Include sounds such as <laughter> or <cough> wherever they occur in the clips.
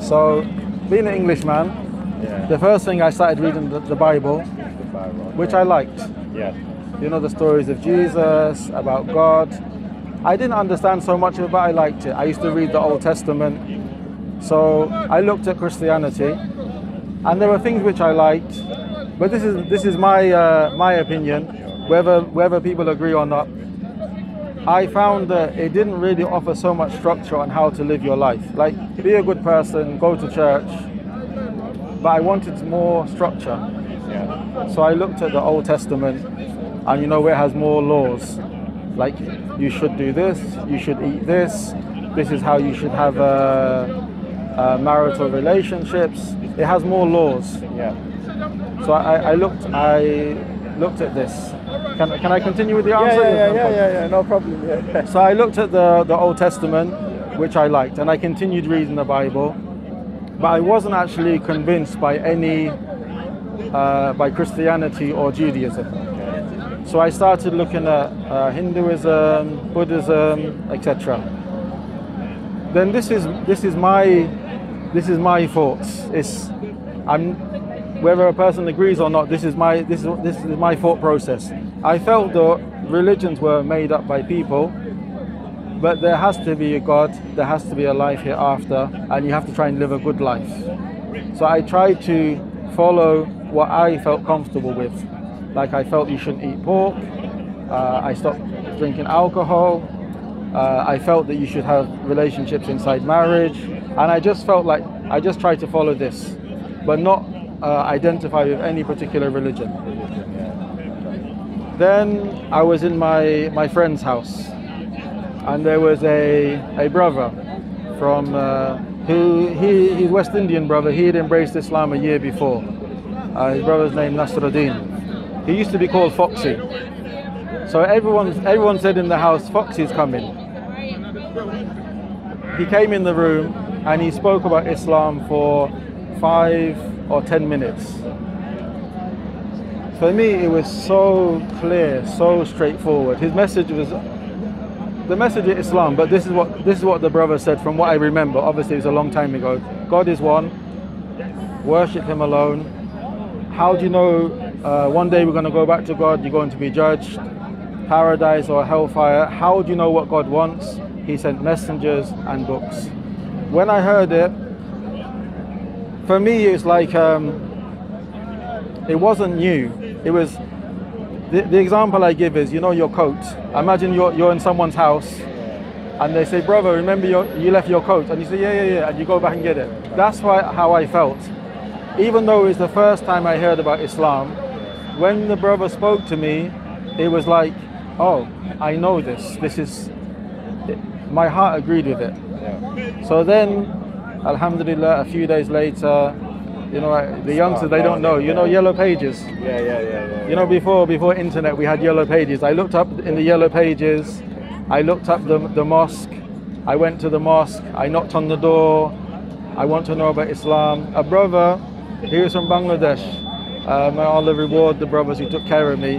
So, being an Englishman, Yeah. the first thing I started reading the, the Bible, The Bible. which I liked. Yeah. You know the stories of Jesus, about God. I didn't understand so much of it, but I liked it. I used to read the Old Testament. So I looked at Christianity, and there were things which I liked. But this is this is my uh, my opinion, whether whether people agree or not. I found that it didn't really offer so much structure on how to live your life. Like be a good person, go to church. But I wanted more structure. Yeah. So I looked at the Old Testament, and you know where it has more laws, like you should do this, you should eat this, this is how you should have uh, uh, marital relationships. It has more laws. Yeah. So I, I looked, I looked at this. Can, can I continue with the answer? yeah, yeah, yeah, yeah, yeah, no problem. Yeah. So I looked at the, the Old Testament, which I liked, and I continued reading the Bible, but I wasn't actually convinced by any, uh, by Christianity or Judaism. So I started looking at uh, Hinduism, Buddhism, etc. Then this is this is my this is my thoughts. It's I'm whether a person agrees or not. This is my this is this is my thought process. I felt that religions were made up by people, but there has to be a God. There has to be a life hereafter, and you have to try and live a good life. So I tried to follow what I felt comfortable with. Like I felt you shouldn't eat pork. Uh, I stopped drinking alcohol. Uh, I felt that you should have relationships inside marriage, and I just felt like I just tried to follow this, but not uh, identify with any particular religion. Then I was in my my friend's house, and there was a a brother from uh, who he he's West Indian brother. He had embraced Islam a year before. Uh, his brother's name Nasruddin. He used to be called Foxy. So everyone everyone said in the house, Foxy's coming. He came in the room and he spoke about Islam for five or ten minutes. For me, it was so clear, so straightforward. His message was the message of Islam, but this is what this is what the brother said from what I remember. Obviously, it was a long time ago. God is one. Worship Him alone. How do you know uh, one day we're going to go back to God? You're going to be judged, paradise or hellfire. How do you know what God wants? He sent messengers and books. When I heard it, for me, it's like um, it wasn't new. It was the, the example I give is, you know, your coat. Imagine you're, you're in someone's house and they say, brother, remember your, you left your coat. And you say, yeah, yeah, yeah. And you go back and get it. That's why, how I felt. Even though it's the first time I heard about Islam, when the brother spoke to me, it was like, oh, I know this. This is, it, my heart agreed with it. Yeah. So then, Alhamdulillah, a few days later, you know, the youngsters, they don't know. You know, Yellow Pages. Yeah, yeah, yeah, yeah. You know, before before internet, we had yellow pages. I looked up in the yellow pages. I looked up the, the mosque. I went to the mosque. I knocked on the door. I want to know about Islam. A brother, he was from Bangladesh. Uh, may Allah reward the brothers who took care of me.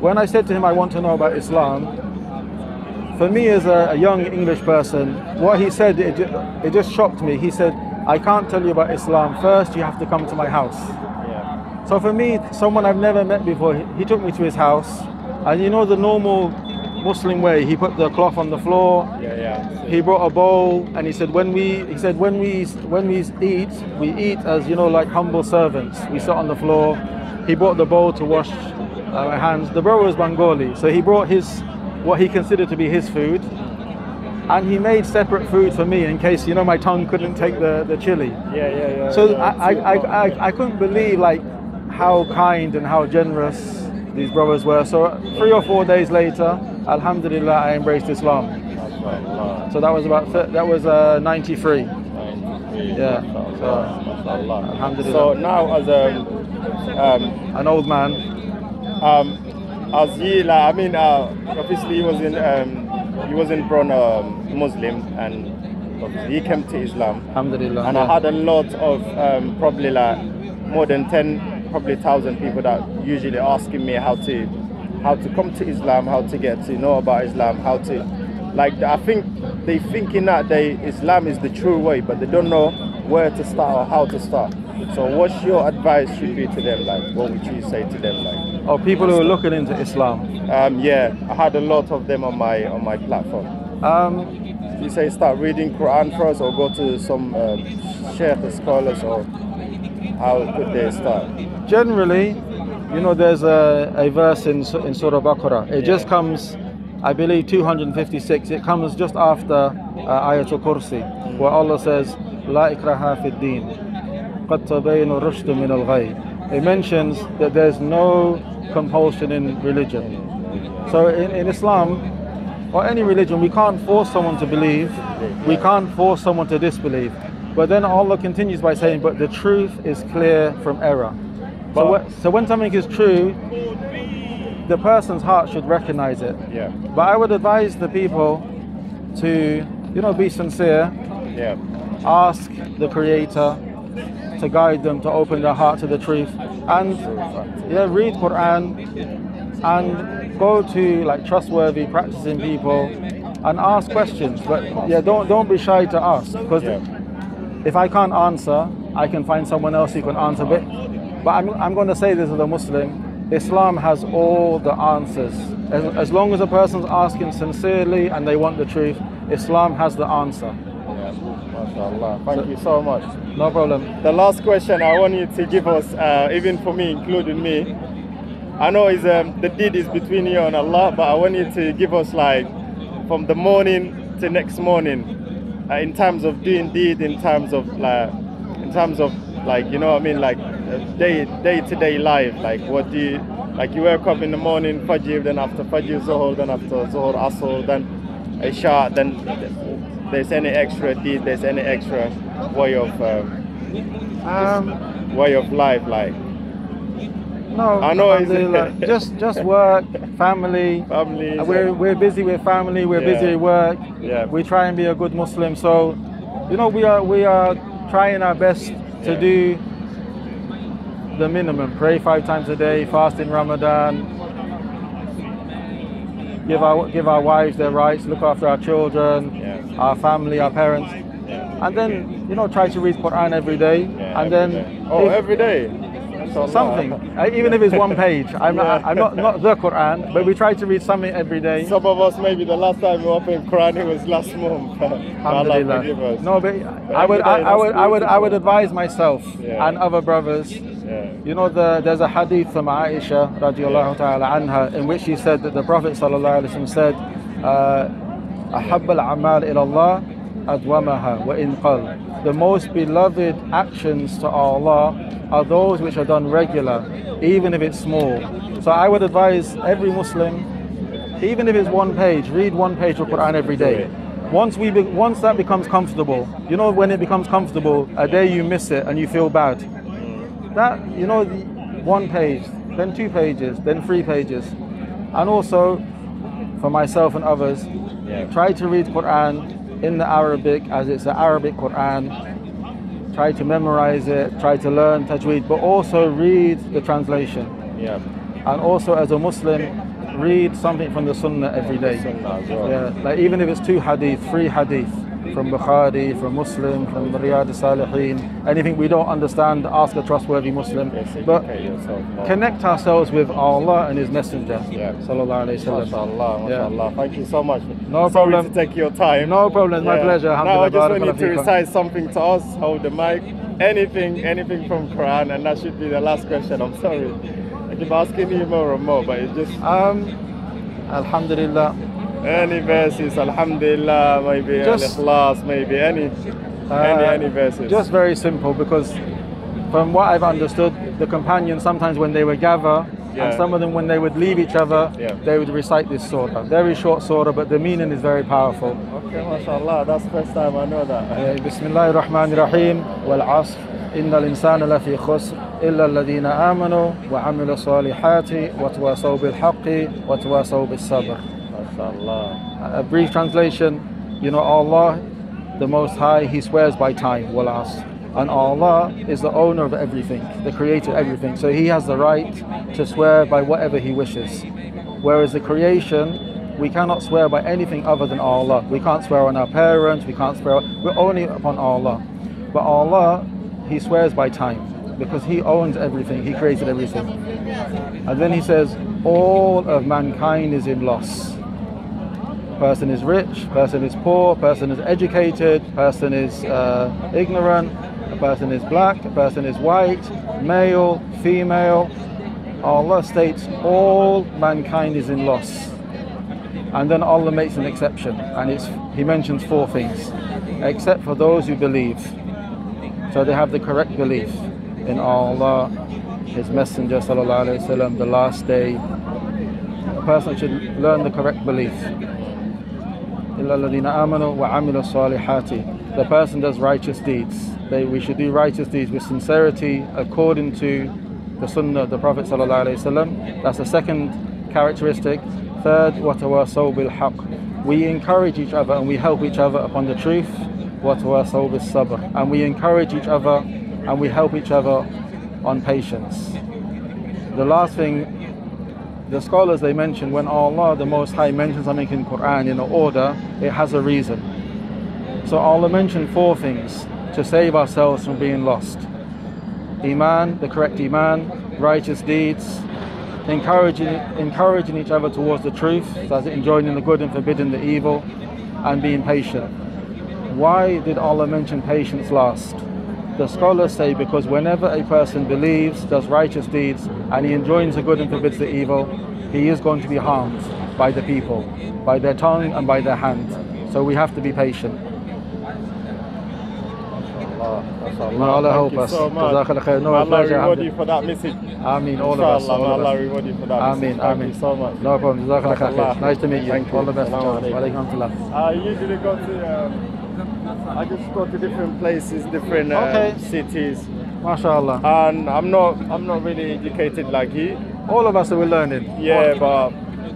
When I said to him, I want to know about Islam, for me as a, a young English person, what he said, it, it just shocked me. He said, I can't tell you about Islam. First, you have to come to my house. Yeah. So for me, someone I've never met before, he, took me to his house, and you know the normal Muslim way. He put the cloth on the floor. Yeah, yeah. He brought a bowl, and he said, "When we," he said, "When we when we eat, we eat as you know, like humble servants. We sit on the floor." He brought the bowl to wash uh, my hands. The brother was Bengali, so he brought his what he considered to be his food, and he made separate food for me in case you know my tongue couldn't take the the chili. Yeah, yeah, yeah. So yeah. I, I, I, I, couldn't believe like how kind and how generous these brothers were. So three or four days later, Alhamdulillah, I embraced Islam. So that was about that was uh, 93. 93. Yeah. So- Alhamdulillah. So now as a um, An old man. um, as he like I mean uh, obviously he was in um, he wasn't born um, Muslim and he came to Islam Alhamdulillah. and. I had a lot of um, probably like more than 10 probably thousand people that usually asking me how to how to come to Islam how to get to know about Islam how to like I think they thinking that they Islam is the true way, but they don't know where to start or how to start. So what's your advice should be to them? Like what would you say to them? Like Or people who are looking into Islam. um, yeah, I had a lot of them on my on my platform. Um, You say start reading Quran first, or go to some um, sheikh scholars, or how could they start? generally, you know, there's a, a verse in, in Surah Baqarah. It just comes, I believe, 256. It comes just after uh, Ayatul Kursi, where Allah says, La ikraha fid din, qad tabayyana rushdu min al It mentions that there's no compulsion in religion. So in, in Islam, or any religion, we can't force someone to believe, we can't force someone to disbelieve. But then Allah continues by saying, but the truth is clear from error. So, so when something is true, the person's heart should recognize it. Yeah, But I would advise the people to, you know, be sincere, yeah, ask the Creator to guide them, to open their heart to the truth, and yeah, read Quran and go to like trustworthy practicing people and ask questions. But yeah, don't don't be shy to ask because yeah, if I can't answer, I can find someone else who can answer. But but I'm I'm going to say this as a Muslim. Islam has all the answers. As, as long as a person's asking sincerely and they want the truth, Islam has the answer. MashaAllah. Thank you so much. No problem. The last question I want you to give us, uh, even for me, including me, I know is um, the deed is between you and Allah, but I want you to give us like from the morning to next morning, uh, in terms of doing deed, in terms of like, in terms of like you know what I mean, like uh, day day to day life. Like what do you like? You wake up in the morning, Fajr, then after Fajr, Zuhur, then after Zuhur, Asr, then Isha, then there's any extra deed, there's any extra way of. Um, Um, way of life like no, I know alhamdulillah. just just work, family. <laughs> family We're, we're busy with family, we're busy Yeah. with work. Yeah. We try and be a good Muslim. So, you know, we are we are trying our best to Yeah. do the minimum. Pray five times a day, fast in Ramadan. Give our give our wives their rights, look after our children, our family, our parents, and then you know try to read Quran every day, yeah, and every then day. oh if- every day something, uh, even if it's one page. I'm, Yeah. not, I'm not not the Quran, but we try to read something every day. some of us maybe the last time we opened Quran it was last month Allah <laughs> Alhamdulillah. forgive us No, but I would, I, I would, I would, I would advise myself Yeah. and other brothers. yeah You know, the, there's a hadith from Aisha radiallahu ta'ala anha in which she said that the Prophet sallallahu alaihi wasallam said, uh, أحب الأعمال إلى الله adwamaha wa in qal. The most beloved actions to Allah are those which are done regular, even if it's small. So I would advise every Muslim, even if it's one page, read one page of Quran every day. Once we be, once that becomes comfortable, you know when it becomes comfortable, a day you miss it and you feel bad. That you know, one page, then two pages, then three pages, and also for myself and others, try to read Quran in the arabic as it's the arabic quran. Try to memorize it try to learn tajweed but also read the translation. Yeah. And also as a muslim read something from the sunnah every day. Sunnah as well. yeah like even if it's two hadith three hadith from Bukhari, from Muslim, from Riyadh al-Salihin, anything we don't understand, ask a trustworthy Muslim. But educate yourself more. connect ourselves with Allah and His Messenger. Yeah. Sallallahu Alaihi Wasallam. Yeah. Thank you so much. No Sorry problem. to take your time. No problem, my pleasure. Now I just want you to recite something to us, hold the mic, anything, anything from Quran, and that should be the last question. I'm sorry. I keep asking you more and more, but it's just Um, Alhamdulillah any verses, Alhamdulillah, maybe Just- Al-Ikhlas, maybe any, Uh, any, any verses. Just very simple because from what I've understood, the companions sometimes when they would gather, Yeah. and some of them when they would leave each other, Yeah. they would recite this surah. Very short surah, but the meaning is very powerful. Okay, mashallah, that's the first time I know that. بسم الله الرحمن الرحيم والعصر إن الإنسان لفي خسر إلا الذين آمنوا وعملوا الصالحات وتواصوا بالحق وتواصوا بالصبر Mashallah. a brief translation, you know Allah, the Most High, He swears by time, wal asr. And Allah is the owner of everything, the creator of everything. So He has the right to swear by whatever He wishes. Whereas the creation, we cannot swear by anything other than Allah. We can't swear on our parents, we can't swear, we're only upon Allah. But Allah, He swears by time because He owns everything, He created everything. And then He says, all of mankind is in loss. Person is rich, person is poor, person is educated, person is uh, ignorant, a person is black, a person is white, male, female. Allah states all mankind is in loss. And then Allah makes an exception, and it's, He mentions four things, except for those who believe. So they have the correct belief in Allah, His Messenger, wasallam, the last day. A person should learn the correct belief. The person does righteous deeds. They, we should do righteous deeds with sincerity according to the Sunnah of the Prophet sallallahu alaihi wasallam. That's the second characteristic. Third, وتواصوا بالحق. We encourage each other and we help each other upon the truth. وتواصوا بالصبر. And we encourage each other and we help each other on patience. The last thing the scholars they mention when Allah the Most High mentions something in Quran in order, it has a reason. So Allah mentioned four things to save ourselves from being lost. Iman, the correct Iman, righteous deeds, encouraging encouraging each other towards the truth, so as enjoining the good and forbidding the evil, and being patient. Why did Allah mention patience last? The scholars say because whenever a person believes, does righteous deeds, and he enjoins the good and forbids the evil, he is going to be harmed by the people, by their tongue and by their hand. So we have to be patient. May Allah help us. so much. Jazakallah khair. No, Allah reward you for that message. Ameen. All of us. All Allah reward you for that Ameen. message. Thank Ameen. you so much. No problem. Jazakallah khair. Nice to meet you. Thank you. All the best. Wa alaikum salam. I usually go to, um, I just go to different places, different uh, Okay. cities, MashaAllah. and I'm not, I'm not really educated like you. All of us are learning. Yeah, but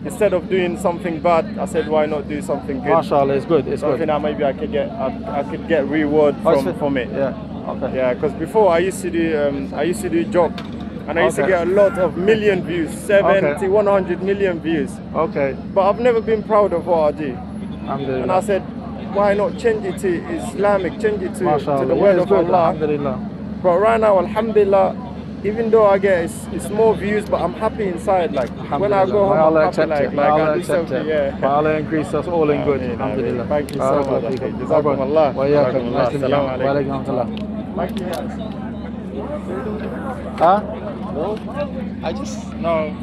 instead of doing something bad, I said, why not do something good? MashaAllah, it's good. It's Something good. that maybe I could get, I, I could get reward Oh, from from it. Yeah. Okay. Yeah, because before I used to do, um, I used to do job, and I used Okay. to get a lot of million views, 70, 100 million views. Okay. But I've never been proud of what I do. And I said, why not change it to Islamic, change it to, to the word of good. Allah. Alhamdulillah. But right now, Alhamdulillah, even though I get it's, it's more views, but I'm happy inside. Like when I go home, Allah I'm happy. accept Like, like Allah I do accept something. it. Yeah. May Allah increase us all in good. Alhamdulillah. Thank you so much. Jazakum No problem. Allah. Wa iyyakum. Nice to meet you. Wa alaikum salam. Thank you. Huh? No, I just no.